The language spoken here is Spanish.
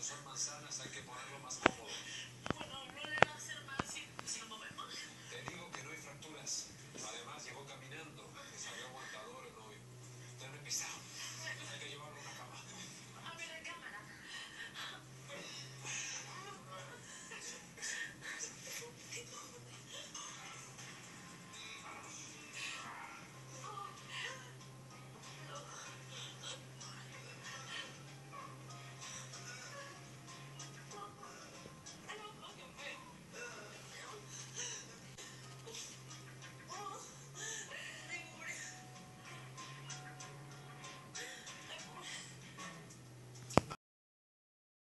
son manzanas, hay que ponerlo más cómodo.